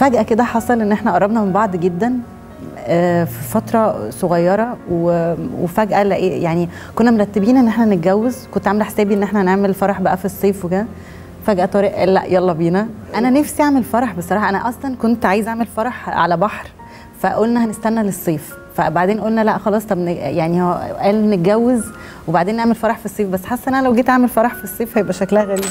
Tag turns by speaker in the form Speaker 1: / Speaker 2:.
Speaker 1: فجأة كده حصل إن إحنا قربنا من بعض جدا آه، في فترة صغيرة وفجأة لقيت يعني كنا مرتبين إن إحنا نتجوز. كنت عاملة حسابي إن إحنا نعمل فرح بقى في الصيف وكده. فجأة طارق قال لأ يلا بينا. أنا أيوه. نفسي أعمل فرح بصراحة. أنا أصلا كنت عايزة أعمل فرح على بحر. فقلنا هنستنى للصيف. فبعدين قلنا لأ خلاص طب يعني هو قال نتجوز وبعدين نعمل فرح في الصيف. بس حاسة إن أنا لو جيت أعمل فرح في الصيف هيبقى شكلها غريب.